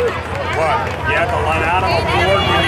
What? You have to let out of a board